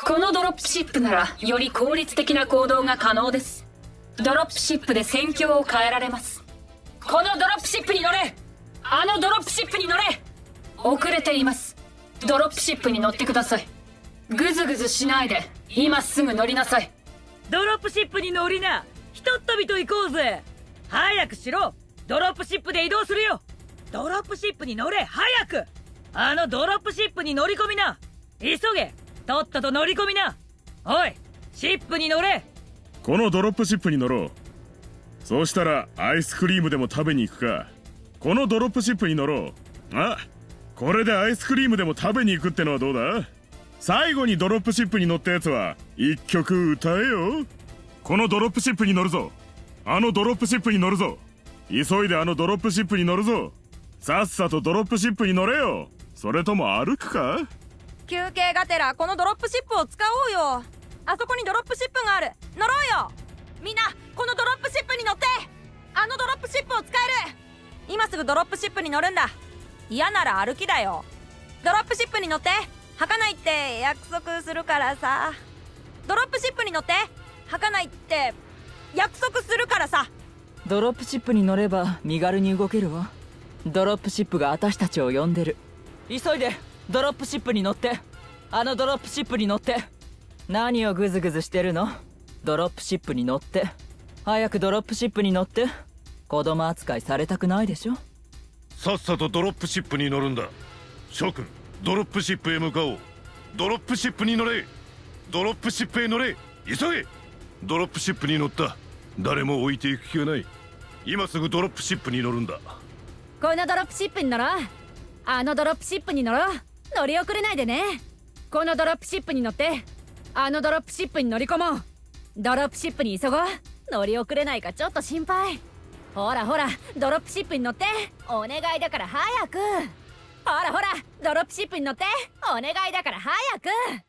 このドロップシップならより効率的な行動が可能です。ドロップシップで戦況を変えられます。このドロップシップに乗れ。あのドロップシップに乗れ。遅れています。ドロップシップに乗ってください。グズグズしないで。今すぐ乗りなさい。ドロップシップに乗りな。ひとっ飛びと行こうぜ。早くしろ。ドロップシップで移動するよ。ドロップシップに乗れ。早く。あのドロップシップに乗り込みな。急げ。とっとと乗り込みな。おいシップに乗れ。このドロップシップに乗ろう。そうしたらアイスクリームでも食べに行くか。このドロップシップに乗ろう。あこれでアイスクリームでも食べに行くってのはどうだ？最後にドロップシップに乗ったやつは一曲歌えよ。このドロップシップに乗るぞ。あのドロップシップに乗るぞ。急いであのドロップシップに乗るぞ。さっさとドロップシップに乗れよ。それとも歩くか？休憩がてらこのドロップシップを使おうよ。あそこにドロップシップがある。乗ろうよ。みんなこのドロップシップに乗って。あのドロップシップを使える。今すぐドロップシップに乗るんだ。嫌なら歩きだよ。ドロップシップに乗って。吐かないって約束するからさ。ドロップシップに乗って。吐かないって約束するからさ。ドロップシップに乗れば身軽に動けるわ。ドロップシップが私たちを呼んでる。急いで。ドロップシップに乗って。あのドロップシップに乗って。何をグズグズしてるの？ドロップシップに乗って。早くドロップシップに乗って。子供扱いされたくないでしょ？さっさとドロップシップに乗るんだ。諸君ドロップシップへ向かおう。ドロップシップに乗れ。ドロップシップへ乗れ。急げ。ドロップシップに乗った。誰も置いていく気がない。今すぐドロップシップに乗るんだ。このドロップシップに乗ろう。あのドロップシップに乗ろう乗り遅れないでね。このドロップシップに乗ってあのドロップシップに乗り込もう。ドロップシップに急ごう。乗り遅れないかちょっと心配。ほらほらドロップシップに乗って。お願いだから早く。ほらほらドロップシップに乗って。お願いだから早く。